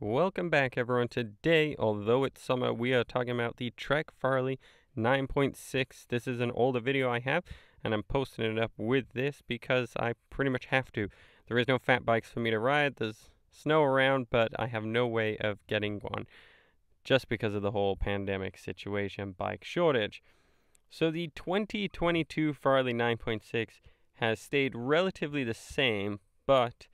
Welcome back, everyone. Today, although it's summer, we are talking about the Trek Farley 9.6. This is an older video I have, and I'm posting it up with this because I pretty much have to. There is no fat bikes for me to ride. There's snow around, but I have no way of getting one just because of the whole pandemic situation, bike shortage. So the 2022 Farley 9.6 has stayed relatively the same, but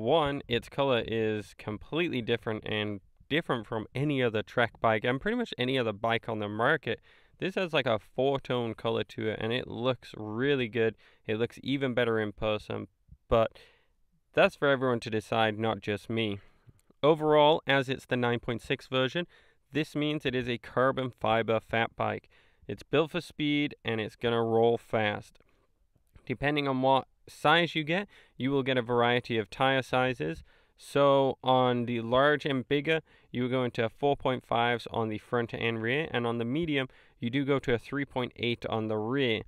one, its color is completely different and different from any other Trek bike and pretty much any other bike on the market. This has like a four-tone color to it and it looks really good. It looks even better in person, but that's for everyone to decide, not just me. Overall, as it's the 9.6 version, this means it is a carbon fiber fat bike. It's built for speed and it's going to roll fast. Depending on what size you get, you will get a variety of tire sizes. So on the large and bigger, you go into 4.5s on the front and rear, and on the medium, you do go to a 3.8 on the rear.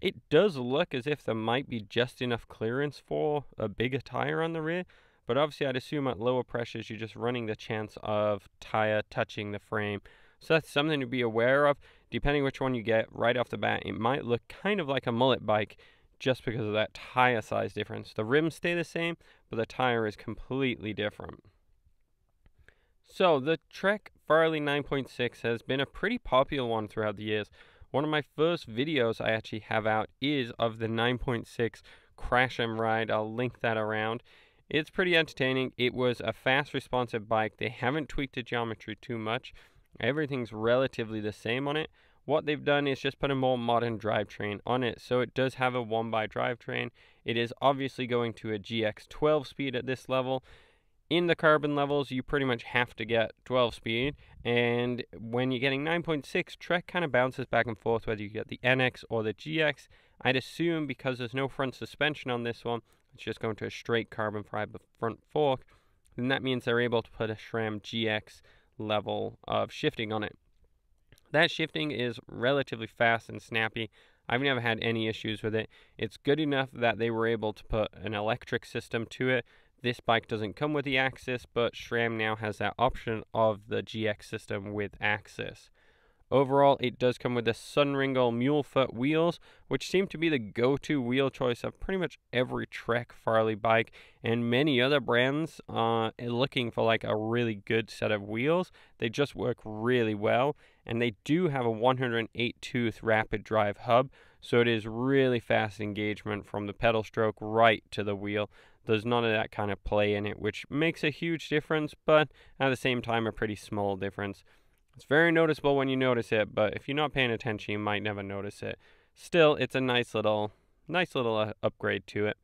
It does look as if there might be just enough clearance for a bigger tire on the rear, but obviously I'd assume at lower pressures you're just running the chance of tire touching the frame. So that's something to be aware of. Depending which one you get right off the bat, it might look kind of like a mullet bike just because of that tire size difference. The rims stay the same, but the tire is completely different. So, the Trek Farley 9.6 has been a pretty popular one throughout the years. One of my first videos I actually have out is of the 9.6 Crash and Ride. I'll link that around. It's pretty entertaining. It was a fast, responsive bike. They haven't tweaked the geometry too much. Everything's relatively the same on it. What they've done is just put a more modern drivetrain on it. So it does have a 1x drivetrain. It is obviously going to a GX12 speed at this level. In the carbon levels, you pretty much have to get 12 speed. And when you're getting 9.6, Trek kind of bounces back and forth whether you get the NX or the GX. I'd assume because there's no front suspension on this one, it's just going to a straight carbon fiber front fork. Then that means they're able to put a SRAM GX level of shifting on it. That shifting is relatively fast and snappy. I've never had any issues with it. It's good enough that they were able to put an electric system to it. This bike doesn't come with the AXS, but SRAM now has that option of the GX system with AXS. Overall, it does come with the Sunringle Mulefut wheels, which seem to be the go-to wheel choice of pretty much every Trek Farley bike, and many other brands uh, looking for like a really good set of wheels. They just work really well, and they do have a 108 tooth rapid drive hub, so it is really fast engagement from the pedal stroke right to the wheel. There's none of that kind of play in it, which makes a huge difference, but at the same time, a pretty small difference. It's very noticeable when you notice it, but if you're not paying attention, you might never notice it. Still, it's a nice little, nice little uh, upgrade to it.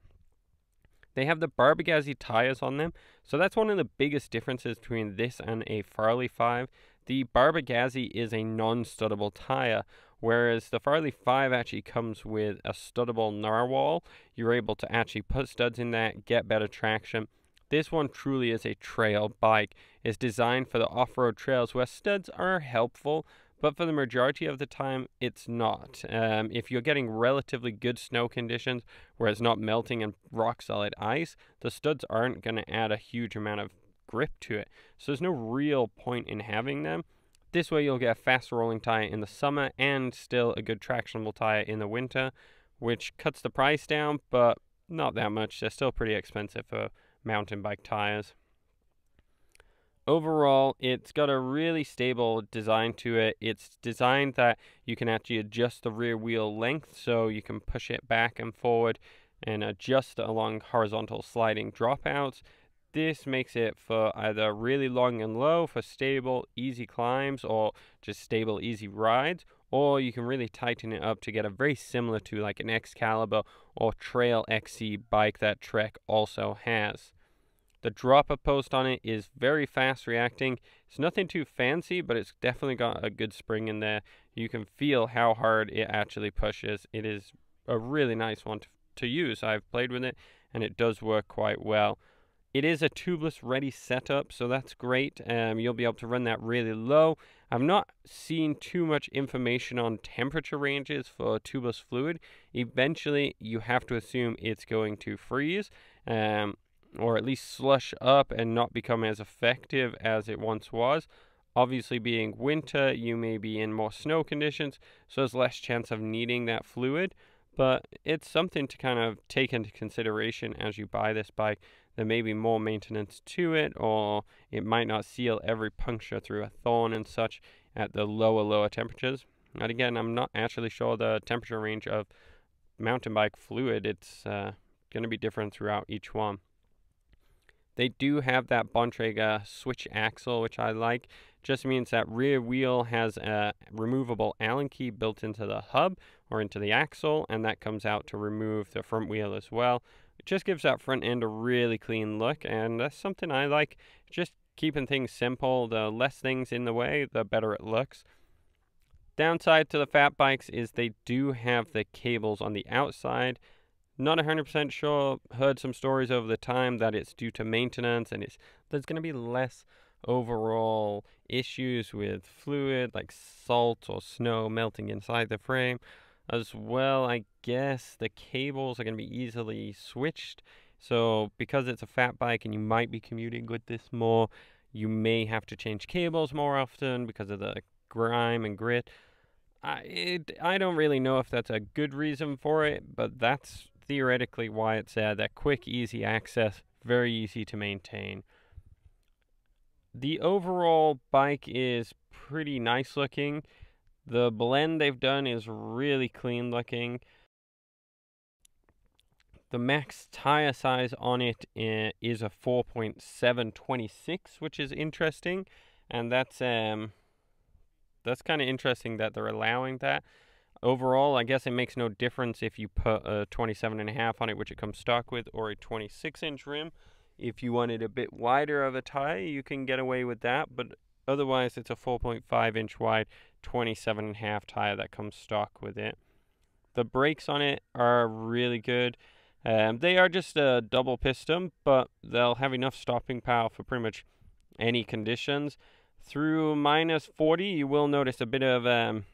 They have the Barbegazi tires on them, so that's one of the biggest differences between this and a Farley 5. The Barbegazi is a non-studdable tire, whereas the Farley 5 actually comes with a studdable Gnarwhal. You're able to actually put studs in that, get better traction, this one truly is a trail bike. It's designed for the off-road trails where studs are helpful, but for the majority of the time, it's not. Um, if you're getting relatively good snow conditions where it's not melting and rock solid ice, the studs aren't going to add a huge amount of grip to it. So there's no real point in having them. This way you'll get a faster rolling tire in the summer and still a good tractionable tire in the winter, which cuts the price down, but not that much. They're still pretty expensive for mountain bike tires. Overall, it's got a really stable design to it. It's designed that you can actually adjust the rear wheel length so you can push it back and forward and adjust along horizontal sliding dropouts. This makes it for either really long and low for stable, easy climbs or just stable, easy rides, or you can really tighten it up to get a very similar to like an X-Caliber or Trail XC bike that Trek also has. The dropper post on it is very fast reacting. It's nothing too fancy, but it's definitely got a good spring in there. You can feel how hard it actually pushes. It is a really nice one to, to use. I've played with it and it does work quite well. It is a tubeless ready setup, so that's great. Um, you'll be able to run that really low. I've not seen too much information on temperature ranges for tubeless fluid. Eventually, you have to assume it's going to freeze. Um, or at least slush up and not become as effective as it once was. Obviously, being winter, you may be in more snow conditions, so there's less chance of needing that fluid. But it's something to kind of take into consideration as you buy this bike. There may be more maintenance to it, or it might not seal every puncture through a thorn and such at the lower, lower temperatures. And again, I'm not actually sure the temperature range of mountain bike fluid. It's uh, going to be different throughout each one. They do have that Bontrager switch axle, which I like. Just means that rear wheel has a removable Allen key built into the hub or into the axle, and that comes out to remove the front wheel as well. It just gives that front end a really clean look, and that's something I like. Just keeping things simple. The less things in the way, the better it looks. Downside to the fat bikes is they do have the cables on the outside not 100% sure. Heard some stories over the time that it's due to maintenance and it's there's going to be less overall issues with fluid like salt or snow melting inside the frame. As well, I guess the cables are going to be easily switched. So, because it's a fat bike and you might be commuting with this more, you may have to change cables more often because of the grime and grit. I it, I don't really know if that's a good reason for it, but that's theoretically why it's uh, that quick, easy access, very easy to maintain. The overall bike is pretty nice looking. The blend they've done is really clean looking. The max tire size on it eh, a 4.726, which is interesting, and that's um that's kind of interesting that they're allowing that Overall, I guess it makes no difference if you put a 27 and a half on it, which it comes stock with, or a 26 inch rim. If you wanted a bit wider of a tire, you can get away with that, but otherwise it's a 4.5 inch wide, 27 and a half tire that comes stock with it. The brakes on it are really good. Um, they are just a double piston, but they'll have enough stopping power for pretty much any conditions. Through minus 40, you will notice a bit of um,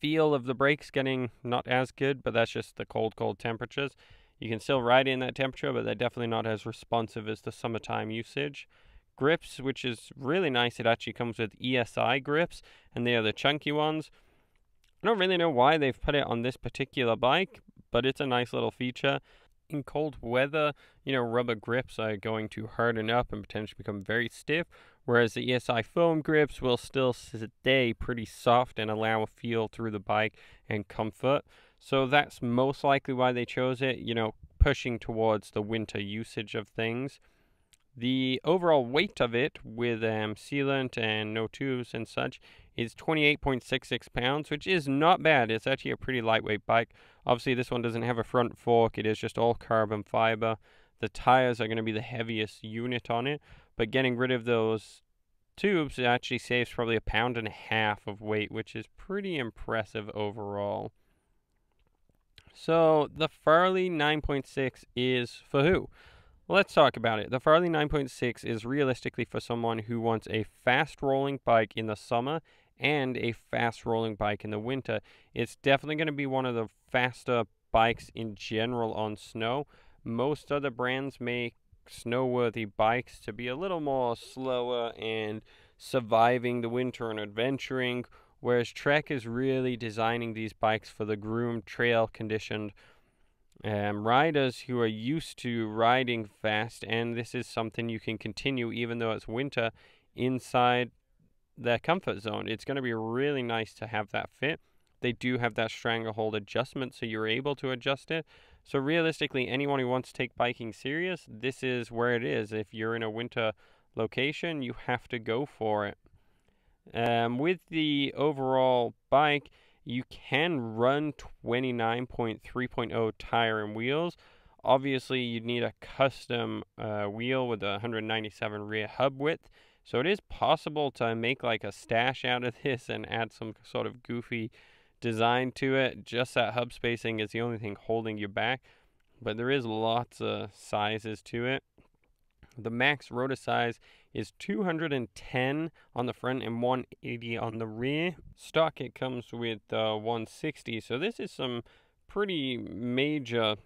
feel of the brakes getting not as good, but that's just the cold, cold temperatures. You can still ride in that temperature, but they're definitely not as responsive as the summertime usage. Grips, which is really nice, it actually comes with ESI grips, and they are the chunky ones. I don't really know why they've put it on this particular bike, but it's a nice little feature. In cold weather, you know, rubber grips are going to harden up and potentially become very stiff, whereas the ESI foam grips will still stay pretty soft and allow a feel through the bike and comfort. So that's most likely why they chose it, you know, pushing towards the winter usage of things. The overall weight of it with um, sealant and no tubes and such is 28.66 pounds, which is not bad. It's actually a pretty lightweight bike. Obviously, this one doesn't have a front fork. It is just all carbon fiber. The tires are going to be the heaviest unit on it, but getting rid of those tubes actually saves probably a pound and a half of weight, which is pretty impressive overall. So the Farley 9.6 is for who? Let's talk about it. The Farley 9.6 is realistically for someone who wants a fast rolling bike in the summer and a fast rolling bike in the winter. It's definitely going to be one of the faster bikes in general on snow. Most other brands make snowworthy bikes to be a little more slower and surviving the winter and adventuring, whereas Trek is really designing these bikes for the groomed, trail conditioned um, riders who are used to riding fast, and this is something you can continue even though it's winter inside their comfort zone. It's going to be really nice to have that fit. They do have that stranglehold adjustment, so you're able to adjust it. So realistically, anyone who wants to take biking serious, this is where it is. If you're in a winter location, you have to go for it. Um, with the overall bike, you can run 29.3.0 tire and wheels. Obviously, you'd need a custom uh, wheel with a 197 rear hub width. So it is possible to make like a Stache out of this and add some sort of goofy design to it. Just that hub spacing is the only thing holding you back, but there is lots of sizes to it. The max rotor size is 210 on the front and 180 on the rear. Stock it comes with uh, 160, so this is some pretty major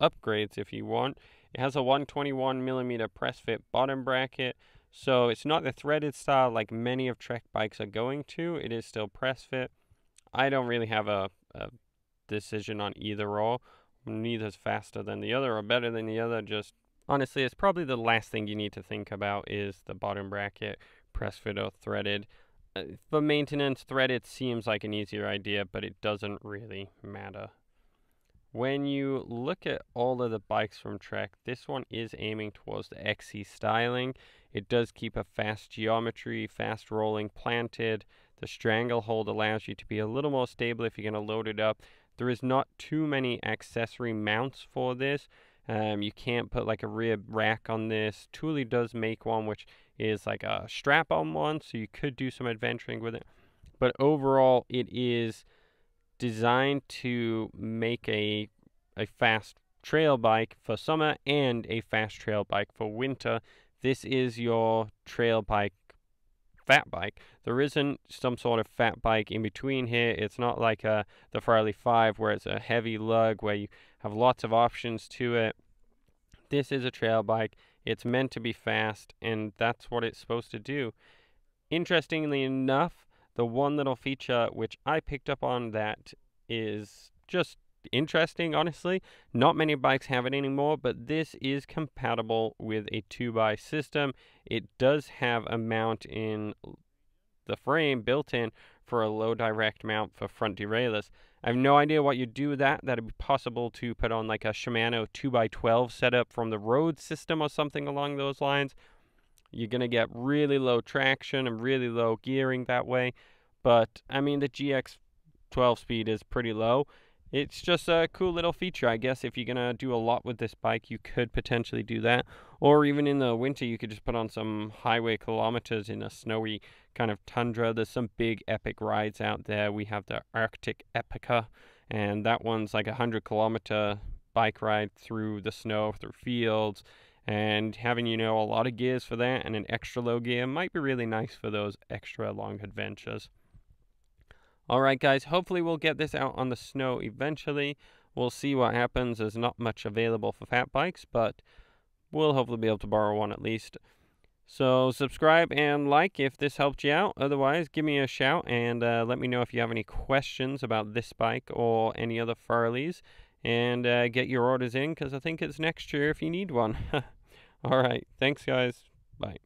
upgrades if you want. It has a 121 millimeter press fit bottom bracket, so it's not the threaded style like many of Trek bikes are going to. It is still press fit. I don't really have a, a decision on either or. Neither's faster than the other or better than the other. Just honestly, it's probably the last thing you need to think about is the bottom bracket, press fit or threaded. Uh, for maintenance, threaded seems like an easier idea, but it doesn't really matter. When you look at all of the bikes from Trek, this one is aiming towards the XC styling. It does keep a fast geometry, fast rolling planted. The stranglehold allows you to be a little more stable if you're going to load it up. There is not too many accessory mounts for this. Um, you can't put like a rear rack on this. Thule does make one which is like a strap on one, so you could do some adventuring with it. But overall, it is designed to make a a fast trail bike for summer and a fast trail bike for winter. This is your trail bike fat bike. There isn't some sort of fat bike in between here. It's not like a, the Farley 5 where it's a heavy lug where you have lots of options to it. This is a trail bike. It's meant to be fast, and that's what it's supposed to do. Interestingly enough, the one little feature which I picked up on that is just interesting, honestly. Not many bikes have it anymore, but this is compatible with a 2x system. It does have a mount in the frame built in for a low direct mount for front derailleurs. I have no idea what you do with that. That'd be possible to put on like a Shimano 2x12 setup from the road system or something along those lines. You're going to get really low traction and really low gearing that way. But I mean, the GX 12 speed is pretty low. It's just a cool little feature, I guess. If you're gonna do a lot with this bike, you could potentially do that. Or even in the winter, you could just put on some highway kilometers in a snowy kind of tundra. There's some big epic rides out there. We have the Actif Epica, and that one's like a hundred kilometer bike ride through the snow, through fields. And having, you know, a lot of gears for that and an extra low gear might be really nice for those extra long adventures. Alright guys, hopefully we'll get this out on the snow eventually. We'll see what happens. There's not much available for fat bikes, but we'll hopefully be able to borrow one at least. So subscribe and like if this helped you out. Otherwise, give me a shout and uh, let me know if you have any questions about this bike or any other Farleys. And uh, get your orders in because I think it's next year if you need one. Alright, thanks guys. Bye.